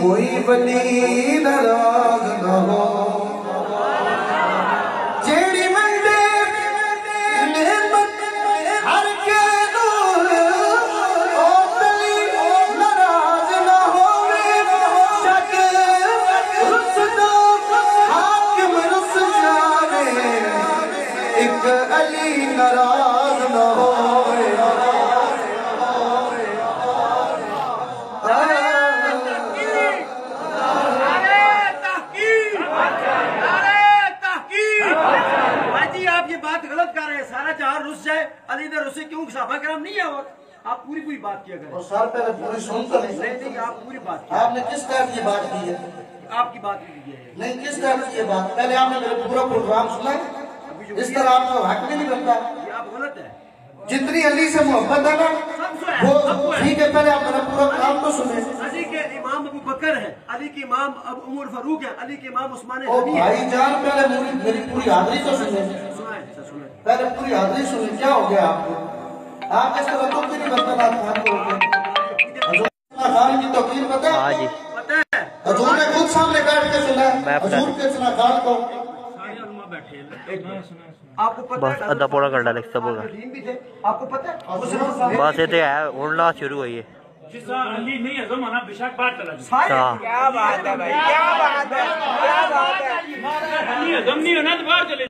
कोई बली नाराज़ न हो। जेड़ी मंडे नेमत हर के दूर ओ बली नाराज़ न होवे जग रुसदा हाकिम रुस जावे एक अली नाराज़ न होवे जी आप ये बात गलत कर रहे हैं। सारा जहाँ रुस जाए अली ने रुसे क्यों? साहबा कराम नहीं है और आप पूरी पूरी बात किया करें और साल पहले पूरी सुन तो नहीं। नहीं नहीं आप पूरी बात आपने किस टाइप की बात की है? आपकी बात की है। नहीं किस टाइप की ये बात? पहले आपने मेरा पूरा प्रोग्राम सुना है? इस तरह आपको हक भी नहीं बनता। आप गलत है। जितनी अली से मोहब्बत है ना सबको वो ठीक है पहले आप मेरा पूरा काम तो सुने। अली के इमाम अबू बकर है। अली के इमाम अब उमर फारूक है। अली के इमाम उस्मान है। भाईजान पहले मेरी मेरी पूरी हाजिरी तो सुने। पहले पूरी हाजिरी सुने क्या हो गया आपको? आप इस तरह तो भी नहीं बनता बात खान को हजूर खान की तकलीफ़ पता हाँ जी। हजूर ने खुद सामने बैठ के सुना। है हजूर के सुना खान को। आपको पता बस है अद्धा सब होगा। थे। आपको पता है बस ये तो है उड़ना शुरू हुई है। अली नहीं हजम होना बेशक बात चला जाए सारे हाँ। अली हजम नहीं होना तो बाहर चले जाओ। बेइज्जत कर रहे हो। अली हजम नहीं होना बाहर चले।